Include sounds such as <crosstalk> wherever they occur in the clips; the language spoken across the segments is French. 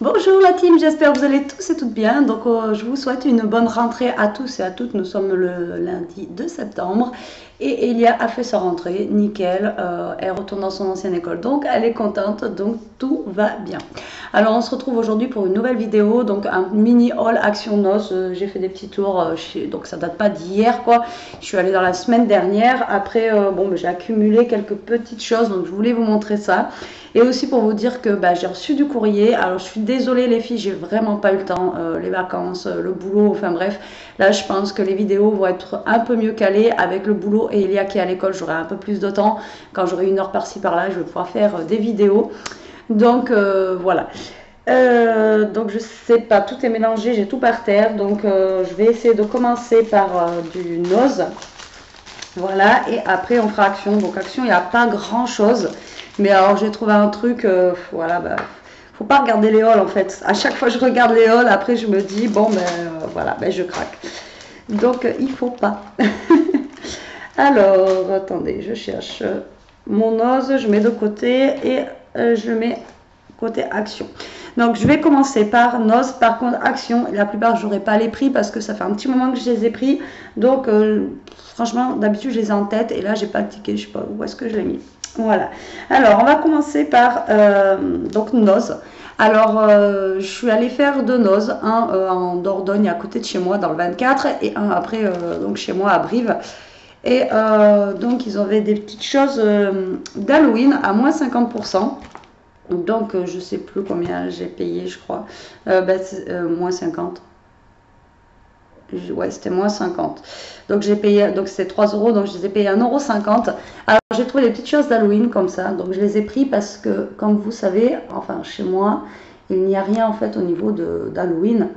Bonjour la team, j'espère que vous allez tous et toutes bien. Donc euh, je vous souhaite une bonne rentrée à tous et à toutes. Nous sommes le lundi 2 septembre et Elia a fait sa rentrée, nickel. Euh, elle retourne dans son ancienne école, donc elle est contente, donc tout va bien. Alors on se retrouve aujourd'hui pour une nouvelle vidéo, donc un mini haul action noce. Euh, j'ai fait des petits tours, chez... donc ça date pas d'hier quoi. Je suis allée dans la semaine dernière. Après bon, j'ai accumulé quelques petites choses, donc je voulais vous montrer ça. Et aussi pour vous dire que bah, j'ai reçu du courrier. Alors je suis désolée les filles, j'ai vraiment pas eu le temps. Euh, les vacances, euh, le boulot, enfin bref. Là je pense que les vidéos vont être un peu mieux calées avec le boulot et Elia qui est à l'école. J'aurai un peu plus de temps. Quand j'aurai une heure par-ci par-là, je vais pouvoir faire euh, des vidéos. Donc voilà. donc je sais pas, tout est mélangé, j'ai tout par terre. Donc je vais essayer de commencer par du nose. Voilà, et après on fera action. Donc action, il n'y a pas grand chose. Mais alors j'ai trouvé un truc, euh, voilà, bah, faut pas regarder les halls en fait. À chaque fois que je regarde les halls, après je me dis, bon ben euh, voilà, ben je craque. Donc euh, il faut pas. <laughs> alors, attendez, je cherche mon os, je mets de côté et je mets côté action. Donc je vais commencer par NOS, par contre action, la plupart je n'aurai pas les prix parce que ça fait un petit moment que je les ai pris. Donc franchement d'habitude je les ai en tête et là j'ai pas le ticket, je sais pas où est-ce que je l'ai mis. Voilà. Alors, on va commencer par euh, donc. Alors, euh, je suis allée faire deux Noz, un euh, en Dordogne à côté de chez moi dans le 24 et un après donc chez moi à Brive. Et donc, ils avaient des petites choses d'Halloween à moins 50%. Donc, je sais plus combien j'ai payé, je crois. Ben, moins 50 ouais, c'était moins 50. Donc j'ai payé, donc c'est 3 euros, donc je les ai payés 1,50 euros. Alors j'ai trouvé des petites choses d'Halloween comme ça, donc je les ai pris parce que, comme vous savez, enfin chez moi, il n'y a rien en fait au niveau d'Halloween.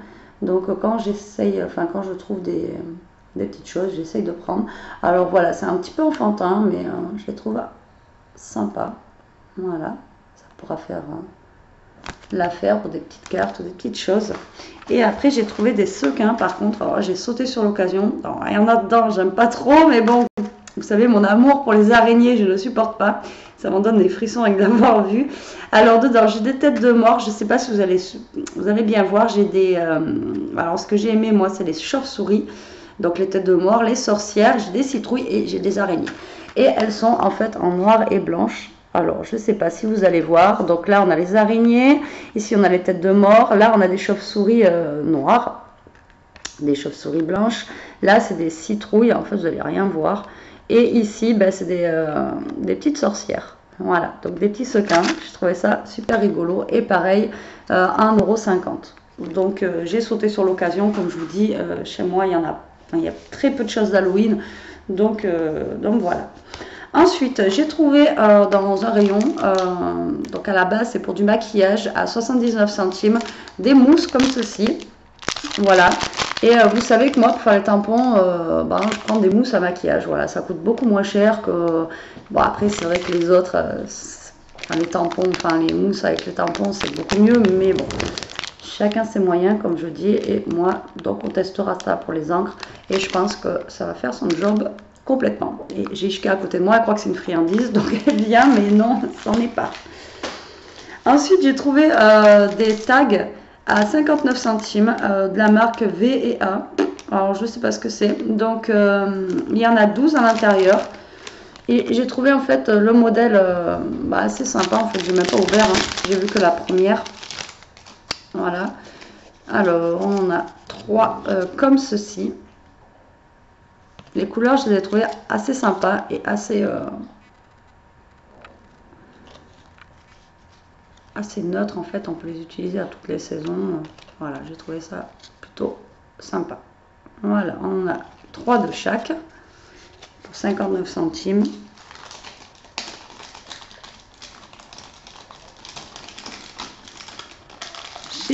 Donc quand j'essaye, enfin quand je trouve des, des petites choses, j'essaye de prendre. Alors voilà, c'est un petit peu enfantin, mais euh, je les trouve sympa. Voilà, ça pourra faire l'affaire pour des petites cartes ou des petites choses. Et après, j'ai trouvé des sequins, par contre. J'ai sauté sur l'occasion. Il y en a dedans, j'aime pas trop, mais bon, vous savez, mon amour pour les araignées, je ne supporte pas. Ça m'en donne des frissons avec <laughs> d'avoir vu. Alors, dedans, j'ai des têtes de mort. Je ne sais pas si vous allez, vous allez bien voir. J'ai des. Euh, alors, ce que j'ai aimé, moi, c'est les chauves-souris. Donc, les têtes de mort, les sorcières, j'ai des citrouilles et j'ai des araignées. Et elles sont en fait en noir et blanche. Alors, je ne sais pas si vous allez voir. Donc là, on a les araignées. Ici, on a les têtes de mort. Là, on a des chauves-souris euh, noires. Des chauves-souris blanches. Là, c'est des citrouilles. En fait, vous n'allez rien voir. Et ici, ben, c'est euh, des, petites sorcières. Voilà, donc des petits sequins. Je trouvais ça super rigolo. Et pareil, euh, 1,50€. Donc, euh, j'ai sauté sur l'occasion. Comme je vous dis, chez moi, il y en a, il y a très peu de choses d'Halloween. Donc, donc voilà. Ensuite, j'ai trouvé euh, dans un rayon, euh, donc à la base c'est pour du maquillage à 79 centimes, des mousses comme ceci. Voilà. Et euh, vous savez que moi pour faire les tampons, ben, je prends des mousses à maquillage. Voilà, ça coûte beaucoup moins cher que... Bon après c'est vrai que les autres, les tampons, enfin les mousses avec les tampons c'est beaucoup mieux. Mais bon, chacun ses moyens comme je dis. Et moi, donc on testera ça pour les encres. Et je pense que ça va faire son job complètement. Et j'ai jusqu'à à côté de moi, elle croit que c'est une friandise, donc <laughs> elle vient, mais non, c'en est pas. Ensuite, j'ai trouvé euh, des tags à 59 centimes euh, de la marque V et A. Alors, je sais pas ce que c'est. Donc, euh, il y en a 12 à l'intérieur. Et j'ai trouvé en fait le modèle bah, assez sympa. En fait, j'ai même pas ouvert. Hein. J'ai vu que la première. Voilà. Alors, on a trois comme ceci. Les couleurs, je les ai trouvées assez sympas et assez, euh, assez neutres en fait. On peut les utiliser à toutes les saisons. Voilà, j'ai trouvé ça plutôt sympa. Voilà, on a trois de chaque pour 59 centimes.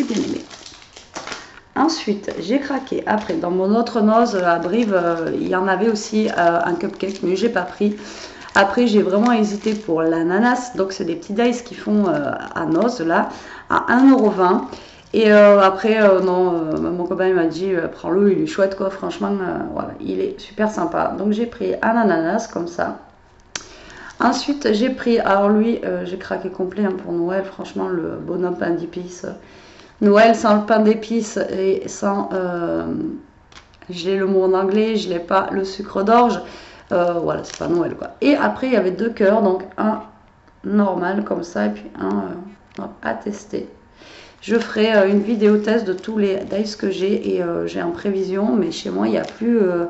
Bien aimé. Ensuite, j'ai craqué. Après, dans mon autre nose à Brive, euh, il y en avait aussi euh, un cupcake, mais j'ai pas pris. Après, j'ai vraiment hésité pour l'ananas. Donc, c'est des petits dice qui font euh, à noz, là, à 1,20€. Et après, non, mon copain m'a dit, prends-le, il est chouette, quoi. Franchement, voilà, il est super sympa. Donc, j'ai pris un ananas, comme ça. Ensuite, j'ai pris, alors lui, j'ai craqué complet hein, pour Noël. Franchement, le bonhomme pain d'épices Noël sans le pain d'épices et sans... j'ai le mot en anglais, je n'ai pas le sucre d'orge. voilà, c'est pas Noël quoi. Et après, il y avait deux cœurs, donc un normal comme ça et puis un à tester. Je ferai euh, une vidéo test de tous les dice que j'ai et euh, j'ai en prévision, mais chez moi, il n'y a plus... Euh,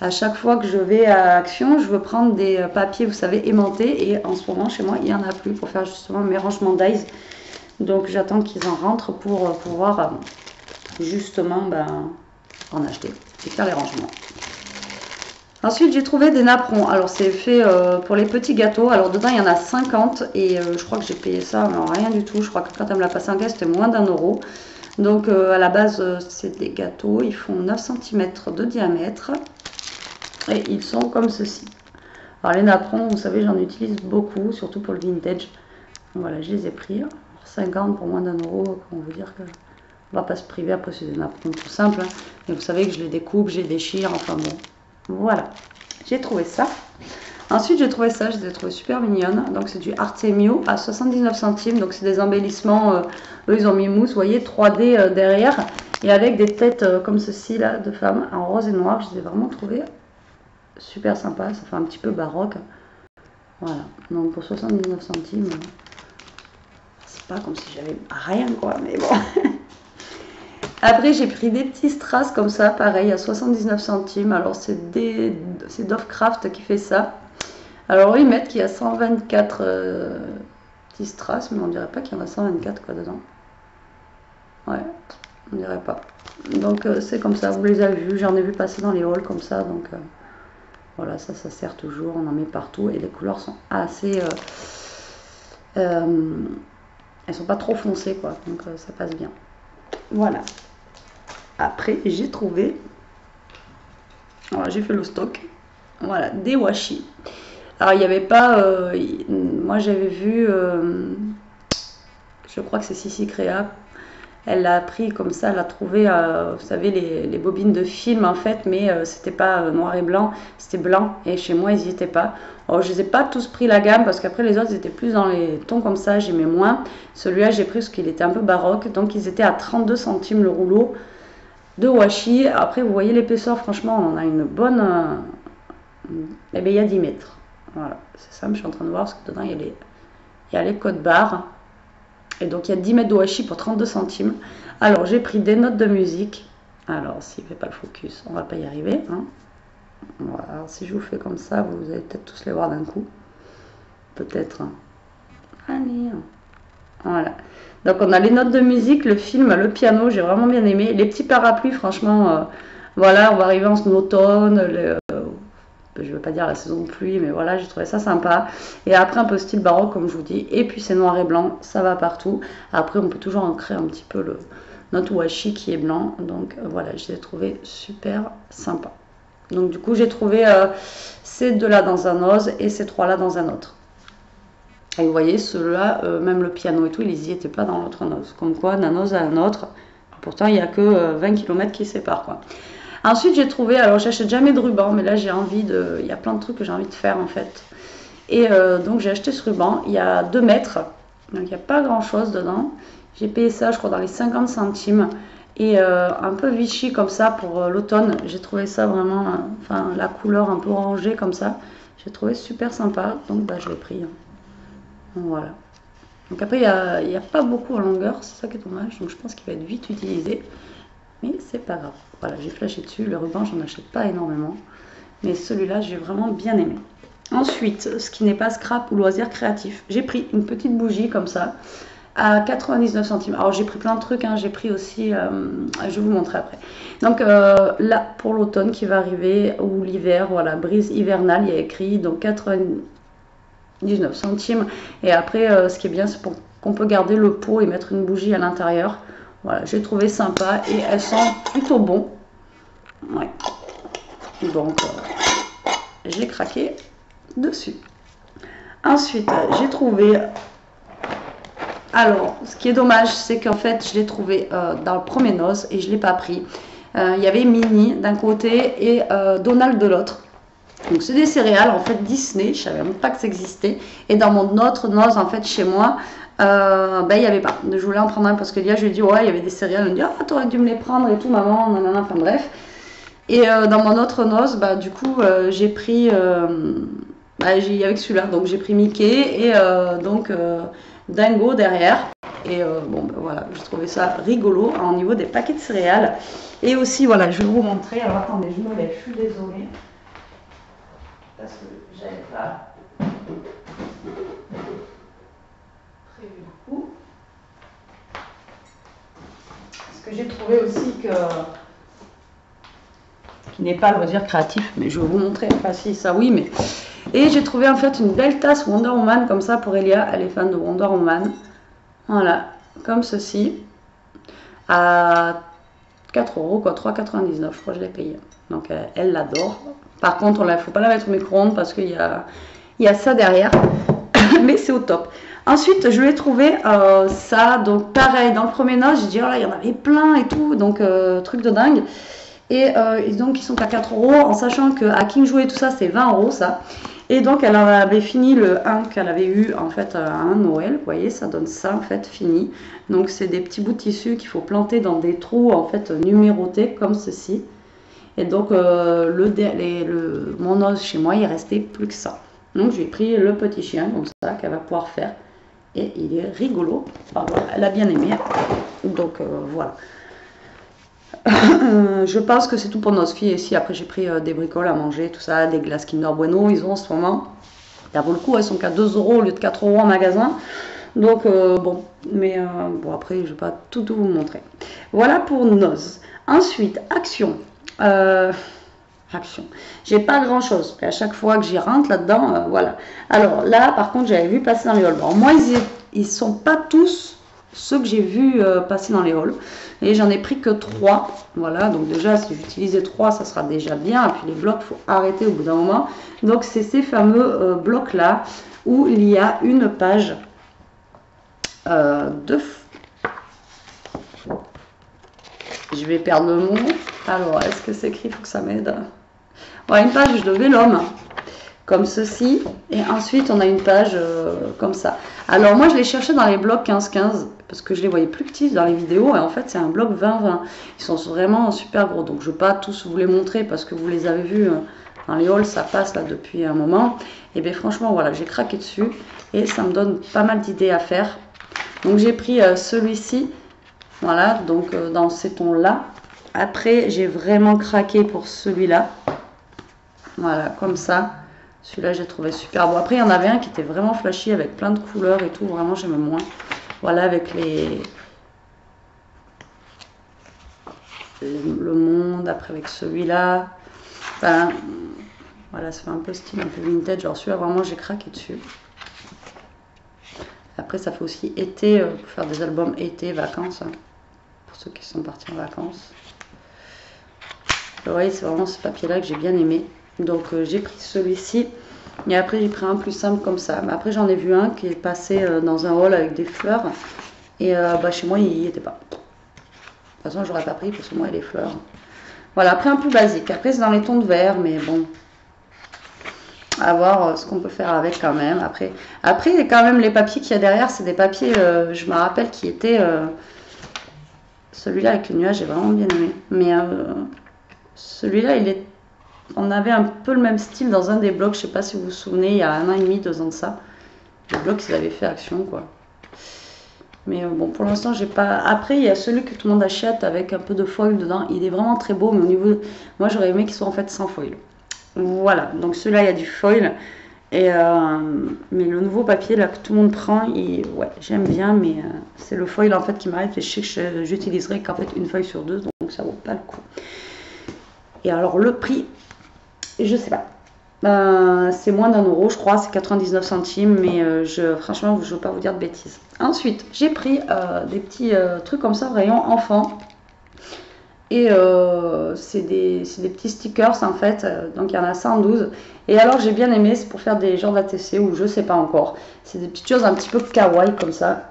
à chaque fois que je vais à Action, je veux prendre des papiers, vous savez, aimantés. Et en ce moment, chez moi, il n'y en a plus pour faire justement mes rangements dice. Donc j'attends qu'ils en rentrent pour pouvoir justement ben, en acheter et faire les rangements. Ensuite, j'ai trouvé des napperons. Alors, c'est fait euh, pour les petits gâteaux. Alors, dedans, il y en a 50 et euh, je crois que j'ai payé ça, mais rien du tout. Je crois que quand elle me l'a passé en caisse, c'était moins d'un euro. Donc, euh, à la base, c'est des gâteaux. Ils font 9 cm de diamètre et ils sont comme ceci. Alors, les napperons, vous savez, j'en utilise beaucoup, surtout pour le vintage. Voilà, je les ai pris. 50 pour moins d'un euro, comment vous dire que on va pas se priver. Après, c'est des napperons tout simples. Hein. Mais vous savez que je les découpe, je les déchire, enfin bon. Voilà, j'ai trouvé ça. Ensuite, j'ai trouvé ça, je les ai trouvé super mignonnes. Donc, c'est du Artemio à 79 centimes. Donc, c'est des embellissements. Euh, eux, ils ont mis mousse, vous voyez, 3D euh, derrière. Et avec des têtes euh, comme ceci, là, de femmes, en rose et noir. Je les ai vraiment trouvées super sympas. Ça fait un petit peu baroque. Voilà. Donc, pour 79 centimes, c'est pas comme si j'avais rien, quoi. Mais bon. <laughs> Après, j'ai pris des petits strass comme ça, pareil, à 79 centimes. Alors, c'est Dovecraft qui fait ça. Alors, ils mettent qu'il y a 124 euh, petits strass, mais on dirait pas qu'il y en a 124 quoi dedans. Ouais, on dirait pas. Donc, euh, c'est comme ça, vous les avez vus. J'en ai vu passer dans les halls comme ça. Donc, euh, voilà, ça, ça sert toujours. On en met partout. Et les couleurs sont assez. Elles sont pas trop foncées, quoi. Donc, ça passe bien. Voilà. Après, j'ai trouvé, j'ai fait le stock, voilà, des washi. Alors, il n'y avait pas, euh, moi j'avais vu, euh, je crois que c'est Sissi Créa, elle l'a pris comme ça, elle a trouvé, euh, vous savez, les, bobines de film en fait, mais c'était pas noir et blanc, c'était blanc, et chez moi ils n'y étaient pas. Alors, je les ai pas tous pris la gamme parce qu'après les autres ils étaient plus dans les tons comme ça, j'aimais moins. Celui-là j'ai pris parce qu'il était un peu baroque, donc ils étaient à 32 centimes le rouleau de washi. Après, vous voyez l'épaisseur, franchement, on a une bonne. Euh, eh bien, il y a 10 mètres. Voilà, c'est simple, je suis en train de voir parce que dedans, il y a les, il y a les codes barres. Et donc, il y a 10 mètres de washi pour 32 centimes. Alors, j'ai pris des notes de musique. Alors, s'il ne fait pas le focus, on va pas y arriver. Hein. Si je vous fais comme ça, vous allez peut-être tous les voir d'un coup. Peut-être. Allez. Voilà. Donc on a les notes de musique, le film, le piano, j'ai vraiment bien aimé. Les petits parapluies, franchement, euh, voilà, on va arriver en automne, euh, je veux pas dire la saison de pluie, mais voilà, j'ai trouvé ça sympa. Et après un peu style baroque, comme je vous dis. Et puis c'est noir et blanc, ça va partout. Après, on peut toujours ancrer un petit peu le notre washi qui est blanc. Donc voilà, je l'ai trouvé super sympa. Donc du coup, j'ai trouvé euh, ces deux-là dans un ose et ces trois-là dans un autre. Et vous voyez, ceux-là, euh, même le piano et tout, ils n'y étaient pas dans l'autre noz. Comme quoi, d'un noz à un autre, pourtant, il n'y a que 20 euh, km qui séparent. Quoi. Ensuite, j'ai trouvé, alors j'achète jamais de ruban, mais là, j'ai envie de. Il y a plein de trucs que j'ai envie de faire en fait. Et euh, donc, j'ai acheté ce ruban. Il y a 2 mètres, donc il n'y a pas grand-chose dedans. J'ai payé ça, je crois, dans les 50 centimes. Et un peu Vichy comme ça pour l'automne. J'ai trouvé ça vraiment, enfin, la couleur un peu orangée comme ça. J'ai trouvé super sympa, donc bah, je l'ai pris. Hein. Voilà. Donc après, il n'y a, pas beaucoup en longueur, c'est ça qui est dommage. Donc je pense qu'il va être vite utilisé. Mais c'est pas grave. Voilà, j'ai flashé dessus. Le ruban, j'en achète pas énormément. Mais celui-là, j'ai vraiment bien aimé. Ensuite, ce qui n'est pas scrap ou loisir créatif, j'ai pris une petite bougie comme ça à 99 centimes. Alors j'ai pris plein de trucs, hein. j'ai pris aussi, euh, je vais vous montrer après. Donc euh, là, pour l'automne qui va arriver, ou l'hiver, voilà, brise hivernale, il y a écrit donc 90 19 centimes. Et après, euh, ce qui est bien, c'est qu'on peut garder le pot et mettre une bougie à l'intérieur. Voilà, j'ai trouvé sympa et elles sont plutôt bon. Ouais. Donc, euh, j'ai craqué dessus. Ensuite, j'ai trouvé... Alors, ce qui est dommage, c'est qu'en fait, je l'ai trouvé euh, dans le premier noce et je ne l'ai pas pris. Il y avait Minnie d'un côté et Donald de l'autre. Donc c'est des céréales en fait Disney, je savais même pas que ça existait. Et dans mon autre noz en fait chez moi, euh, ben il n'y avait pas. Je voulais en prendre un parce que Lia je lui ai dit ouais il y avait des céréales, elle me dit ah t'aurais dû me les prendre et tout maman, nanana, enfin bref. Et euh, dans mon autre noz, bah du coup euh, j'ai pris, bah, j'ai avec celui-là, donc j'ai pris Mickey et donc Dingo derrière. Et bon ben voilà, je trouvais ça rigolo au niveau des paquets de céréales. Et aussi voilà, je vais vous montrer, alors attendez, je me lève, je suis désolée parce que j'avais pas prévu le coup. Parce que j'ai trouvé aussi que qui n'est pas loisir créatif, mais je vais vous montrer. Enfin si, ça oui, mais et j'ai trouvé en fait une belle tasse Wonder Woman comme ça pour Elia. Elle est fan de Wonder Woman. Voilà, comme ceci. À 4 euros, quoi, 3,99, je crois que je l'ai payé. Donc elle l'adore. Par contre, il ne faut pas la mettre au micro-ondes parce qu'il y a, ça derrière. <laughs> Mais c'est au top. Ensuite, je vais trouver euh, ça. Donc, pareil, dans le premier note, j'ai dit, oh là, il y en avait plein et tout. Donc, euh, truc de dingue. Et euh, donc, ils sont à 4 euros. En sachant que à King Jouet, tout ça, c'est 20 euros, ça. Et donc, elle avait fini le 1 qu'elle avait eu, en fait, à un Noël. Vous voyez, ça donne ça, en fait, fini. Donc, c'est des petits bouts de tissu qu'il faut planter dans des trous, en fait, numérotés, comme ceci. Et donc, euh, le, mon os chez moi, il restait plus que ça. Donc, j'ai pris le petit chien, comme ça, qu'elle va pouvoir faire. Et il est rigolo. elle a bien aimé. Donc, euh, voilà. <laughs> je pense que c'est tout pour nos filles. Ici, après, j'ai pris euh, des bricoles à manger, tout ça, des glaces Kinder Bueno. Ils ont en ce moment. Ça vaut le coup, elles sont qu'à 2 euros au lieu de 4 euros en magasin. Donc, bon, mais bon, après, je vais pas tout, vous montrer. Voilà pour Noz. Ensuite, action. Euh, action. J'ai pas grand chose. à chaque fois que j'y rentre là-dedans, euh, voilà. Alors là, par contre, j'avais vu passer dans les halls. Bon, moi, ils, ils sont pas tous ceux que j'ai vu euh, passer dans les halls. Et j'en ai pris que trois. Voilà, donc déjà, si j'utilisais trois, ça sera déjà bien. Et puis les blocs, faut arrêter au bout d'un moment. Donc c'est ces fameux blocs-là où il y a une page de... Je vais perdre le mot. Alors, est-ce que c'est écrit? Il faut que ça m'aide. Voilà, une page de Vélum, comme ceci. Et ensuite, on a une page euh, comme ça. Alors, moi, je les cherchais dans les blocs 15-15, parce que je les voyais plus petits dans les vidéos. Et en fait, c'est un bloc 20-20. Ils sont vraiment super gros. Donc, je ne vais pas tous vous les montrer, parce que vous les avez vus euh, dans les halls, ça passe là depuis un moment. Et bien, franchement, voilà, j'ai craqué dessus. Et ça me donne pas mal d'idées à faire. Donc, j'ai pris euh, celui-ci. Voilà, donc dans ces tons-là. Après, j'ai vraiment craqué pour celui-là. Voilà, comme ça. Celui-là, j'ai trouvé super beau. Après, il y en avait un qui était vraiment flashy avec plein de couleurs et tout. Vraiment, j'aime moins. Voilà, avec les... Le monde. Après, avec celui-là. Voilà, ça fait un peu style, un peu vintage. Genre, celui-là, vraiment, j'ai craqué dessus. Après, ça fait aussi été, euh, pour faire des albums été, vacances. Hein, pour ceux qui sont partis en vacances. Vous voyez, c'est vraiment ce papier-là que j'ai bien aimé. Donc euh, j'ai pris celui-ci. Et après j'ai pris un plus simple comme ça. Mais après j'en ai vu un qui est passé euh, dans un hall avec des fleurs. Et euh, bah, chez moi il n'y était pas. De toute façon j'aurais pas pris parce que moi il y a les fleurs. Voilà, après un plus basique. Après c'est dans les tons de vert, mais bon. À voir ce qu'on peut faire avec quand même. Après, après quand même les papiers qu'il y a derrière, c'est des papiers, je me rappelle, qui étaient... Celui-là avec le nuage, j'ai vraiment bien aimé. Mais celui-là, il est... on avait un peu le même style dans un des blogs, je sais pas si vous vous souvenez, il y a un an et demi, deux ans de ça. Le blog, ils avaient fait action, quoi. Mais euh, bon, pour l'instant, j'ai pas. Après, il y a celui que tout le monde achète avec un peu de foil dedans. Il est vraiment très beau, mais au niveau. Moi, j'aurais aimé qu'il soit en fait sans foil. Voilà, donc celui-là, il y a du foil. Euh, mais le nouveau papier là que tout le monde prend, il, ouais, j'aime bien, mais euh, c'est le foil en fait qui m'arrête et je sais que j'utiliserai qu'en fait une feuille sur deux, donc ça vaut pas le coup. Et alors le prix, je sais pas. Euh, c'est moins d'un euro, je crois, c'est 99 centimes, mais euh, je, franchement, je ne veux pas vous dire de bêtises. Ensuite, j'ai pris euh, des petits trucs comme ça, rayon enfant. Et c'est des, des, petits stickers en fait, donc il y en a 112. Et alors j'ai bien aimé, c'est pour faire des genres d'ATC ou je sais pas encore. C'est des petites choses un petit peu kawaii comme ça.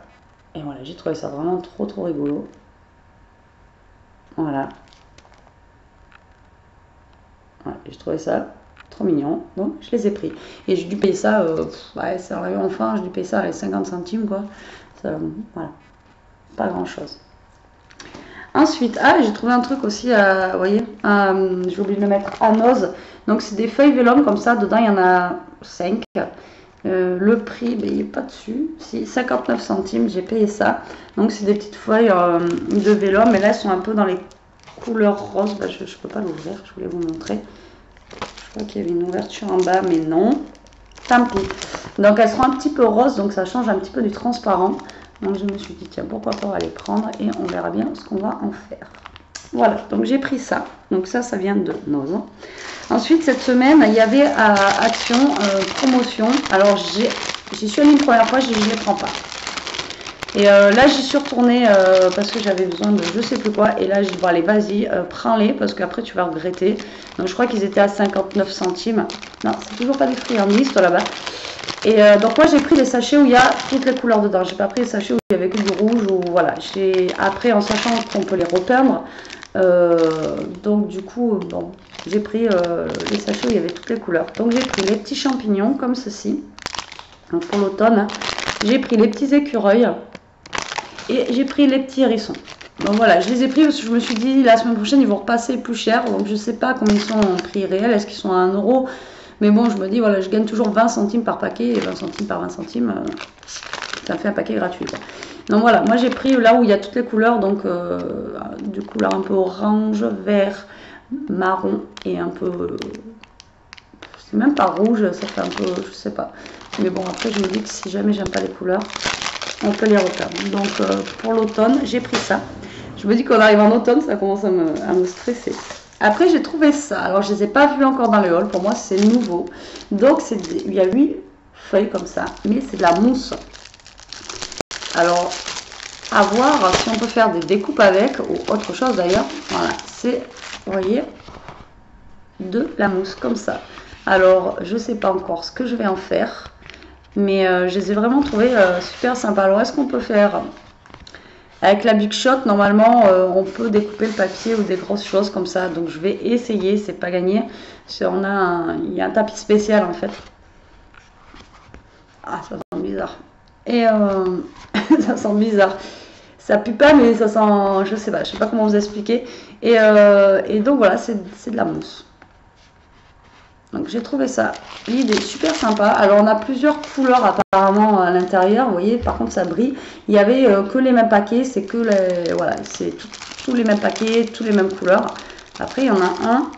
Et voilà, j'ai trouvé ça vraiment trop trop rigolo. Voilà, j'ai trouvé ça trop mignon. Donc je les ai pris. Et j'ai dû payer ça, euh, ouais, c'est enfin, j'ai dû payer ça à les 50 centimes quoi. voilà, pas grand chose. Ensuite, ah, j'ai trouvé un truc aussi, à, vous voyez, j'ai oublié de le mettre à nose. Donc c'est des feuilles vélum comme ça, dedans il y en a 5. Euh, le prix, ben, il n'est pas dessus. Si, 59 centimes, j'ai payé ça. Donc, c'est des petites feuilles euh, de vélo, mais là, elles sont un peu dans les couleurs roses. Ben, je ne peux pas l'ouvrir, je voulais vous montrer. Je crois qu'il y avait une ouverture en bas, mais non. Tant pis. Donc, elles seront un petit peu roses, donc ça change un petit peu du transparent. Donc, je me suis dit, tiens, pourquoi pas les prendre et on verra bien ce qu'on va en faire. Voilà, donc j'ai pris ça. Donc ça, ça vient de Nose. Ensuite, cette semaine, il y avait à Action euh, promotion. Alors, j'y suis allée une première fois, je ne les prends pas. Et euh, là, j'y suis retournée euh, parce que j'avais besoin de je sais plus quoi. Et là, je dis, bon, allez, vas-y, prends-les parce qu'après, tu vas regretter. Donc, je crois qu'ils étaient à 59 centimes. Non, c'est toujours pas des friandises, toi, là-bas. Et donc, moi, j'ai pris les sachets où il y a toutes les couleurs dedans. J'ai pas pris les sachets où il y avait que du rouge ou voilà. Après, en sachant qu'on peut les repeindre, donc, du coup, bon, j'ai pris euh, les sachets où il y avait toutes les couleurs. Donc j'ai pris les petits champignons comme ceci. Donc pour l'automne, j'ai pris les petits écureuils et j'ai pris les petits hérissons. Donc voilà, je les ai pris parce que je me suis dit la semaine prochaine ils vont repasser plus cher. Donc je sais pas combien ils sont en prix réel, est-ce qu'ils sont à 1 euro? Mais bon, je me dis voilà, je gagne toujours 20 centimes par paquet et 20 centimes par 20 centimes, euh, ça fait un paquet gratuit. Donc voilà, moi j'ai pris là où il y a toutes les couleurs, donc euh, du couleur un peu orange, vert, marron et un peu. C'est même pas rouge, ça fait un peu. Je sais pas. Mais bon, après, je me dis que si jamais j'aime pas les couleurs, on peut les refaire. Donc, euh, pour l'automne, j'ai pris ça. Je me dis qu'on arrive en automne, ça commence à me, stresser. Après, j'ai trouvé ça. Alors, je les ai pas vus encore dans le hall. Pour moi, c'est nouveau. Donc, il y a 8 feuilles comme ça, mais c'est de la mousse. Alors, à voir si on peut faire des découpes avec ou autre chose d'ailleurs. Voilà, c'est vous voyez, de la mousse comme ça. Alors, je sais pas encore ce que je vais en faire, mais euh, je les ai vraiment trouvés euh, super sympas. Alors, est-ce qu'on peut faire avec la Big Shot Normalement, euh, on peut découper le papier ou des grosses choses comme ça. Donc, je vais essayer, c'est pas gagné. On a il y a un tapis spécial en fait. Ah, ça sent bizarre. Et <laughs> ça sent bizarre ça pue pas, mais ça sent, je sais pas, je sais pas comment vous expliquer. Et, donc voilà, c'est de la mousse. Donc j'ai trouvé ça, l'idée super sympa. Alors on a plusieurs couleurs apparemment à l'intérieur, vous voyez, par contre ça brille. Il y avait euh, que les mêmes paquets, c'est que les, voilà, c'est tous les mêmes paquets, tous les mêmes couleurs. Après il y en a un,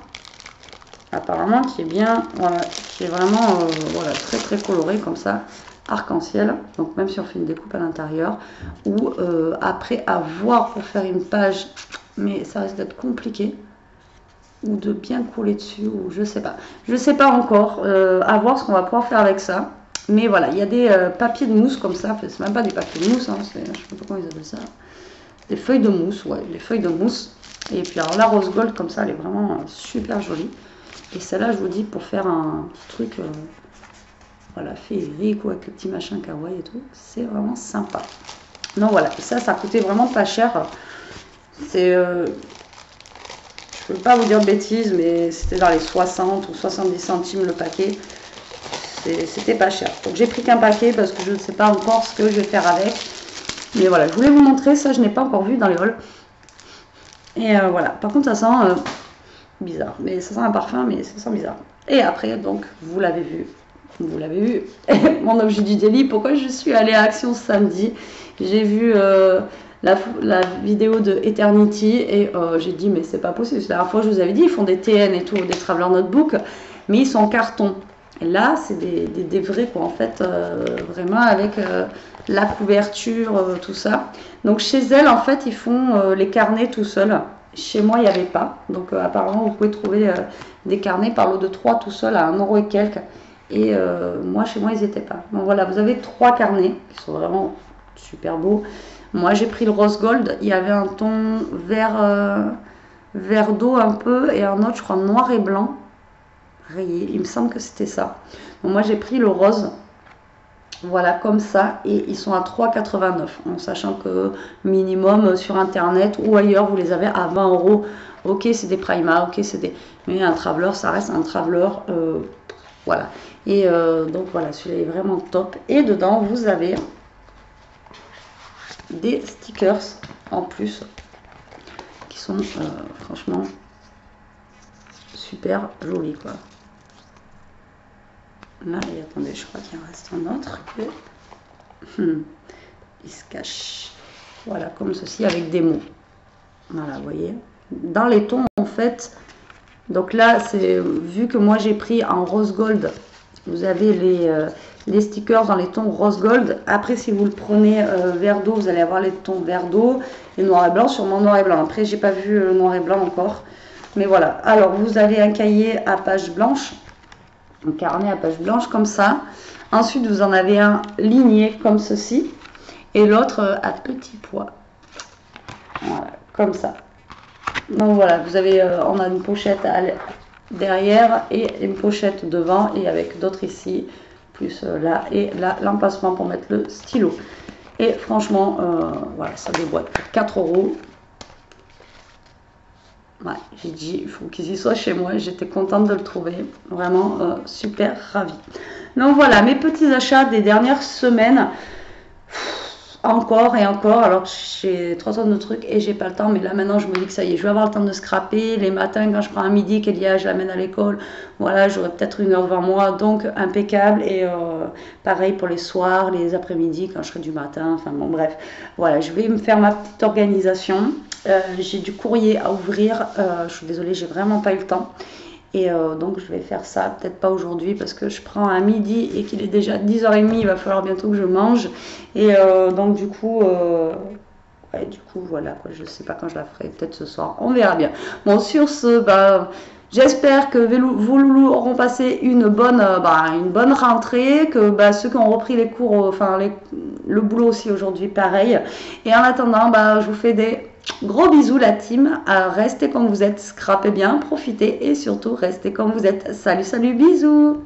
apparemment qui est bien, voilà, qui est vraiment, euh, voilà, très très coloré comme ça arc-en-ciel, donc même si on fait une découpe à l'intérieur, ou euh, après avoir pour faire une page, mais ça risque d'être compliqué, ou de bien couler dessus, ou je sais pas. Je sais pas encore, euh, à voir ce qu'on va pouvoir faire avec ça. Mais voilà, il y a des euh, papiers de mousse comme ça, c'est même pas des papiers de mousse, hein, je sais pas comment ils appellent ça. Des feuilles de mousse, ouais, des feuilles de mousse. Et puis alors la rose gold comme ça, elle est vraiment super jolie. Et celle-là, je vous dis, pour faire un truc voilà, féerique ou avec le petit machin kawaii et tout. C'est vraiment sympa. Donc voilà, ça, ça coûtait vraiment pas cher. C'est... Je peux pas vous dire de bêtises, mais c'était dans les 60 ou 70 centimes le paquet. C'était pas cher. Donc j'ai pris qu'un paquet parce que je ne sais pas encore ce que je vais faire avec. Mais voilà, je voulais vous montrer. Ça, je n'ai pas encore vu dans les halls. Et euh, voilà. Par contre, ça sent euh, bizarre. Mais ça sent un parfum, mais ça sent bizarre. Et après, donc, vous l'avez vu, vous l'avez vu, <laughs> mon objet du délit, pourquoi je suis allée à Action samedi? J'ai vu euh, la, vidéo de Eternity et euh, j'ai dit mais c'est pas possible. La dernière fois je vous avais dit, ils font des TN et tout, des Traveler Notebook, mais ils sont en carton. Et là, c'est des, vrais quoi, en fait, euh, vraiment avec la couverture, tout ça. Donc chez elle, en fait, ils font les carnets tout seuls. Chez moi, il n'y avait pas. Donc apparemment, vous pouvez trouver des carnets par lot de 3 tout seul à 1 euro et quelques. Et euh, moi, chez moi, ils n'étaient pas. Donc voilà, vous avez trois carnets qui sont vraiment super beaux. Moi, j'ai pris le rose gold. Il y avait un ton vert, euh, vert d'eau un peu et un autre, je crois, noir et blanc. Rayé. Il me semble que c'était ça. moi, j'ai pris le rose. Voilà, comme ça. Et ils sont à 3,89. En sachant que minimum sur Internet ou ailleurs, vous les avez à 20 euros. Ok, c'est des Prima, ok, c'est des... Mais un Traveler, ça reste un Traveler. Euh, voilà. Et euh, donc voilà, celui-là est vraiment top. Et dedans, vous avez des stickers en plus qui sont euh, franchement super jolis quoi. Là, et attendez, je crois qu'il en reste un autre. Hmm. Il se cache. Voilà, comme ceci avec des mots. Voilà, vous voyez. Dans les tons, en fait, donc là, c'est vu que moi j'ai pris en rose gold, vous avez les, euh, les stickers dans les tons rose gold. Après, si vous le prenez euh, vert d'eau, vous allez avoir les tons vert d'eau et noir et blanc, sûrement noir et blanc. Après, j'ai pas vu le noir et blanc encore. Mais voilà. Alors, vous avez un cahier à page blanche, un carnet à page blanche comme ça. Ensuite, vous en avez un ligné comme ceci et l'autre euh, à petit pois. Voilà, comme ça. Donc voilà, vous avez, euh, on a une pochette derrière et une pochette devant et avec d'autres ici euh, là et là l'emplacement pour mettre le stylo. Et franchement, euh, voilà, ça déboîte pour 4 euros. Ouais, j'ai dit, il faut qu'ils y soient chez moi. J'étais contente de le trouver. Vraiment euh, super ravie. Donc voilà, mes petits achats des dernières semaines encore et encore, alors j'ai trois tonnes de trucs et j'ai pas le temps, mais là maintenant je me dis que ça y est, je vais avoir le temps de scraper. Les matins, quand je prends un midi, qu'Elia, je l'amène à l'école, voilà, j'aurai peut-être une heure devant moi, donc impeccable. Et euh, pareil pour les soirs, les après-midi, quand je serai du matin, enfin bon, bref, voilà, je vais me faire ma petite organisation. Euh, j'ai du courrier à ouvrir, euh, je suis désolée, j'ai vraiment pas eu le temps. Et euh, donc je vais faire ça, peut-être pas aujourd'hui parce que je prends un midi et qu'il est déjà 10h30, il va falloir bientôt que je mange. Et euh, donc du coup, euh, ouais, du coup voilà, quoi, je sais pas quand je la ferai, peut-être ce soir, on verra bien. Bon, sur ce, bah, j'espère que vos loulous auront passé une bonne, bah, une bonne rentrée, que bah, ceux qui ont repris les cours, enfin le boulot aussi aujourd'hui, pareil. Et en attendant, bah, je vous fais des Gros bisous la team, restez comme vous êtes, scrapez bien, profitez et surtout restez comme vous êtes. Salut, salut, bisous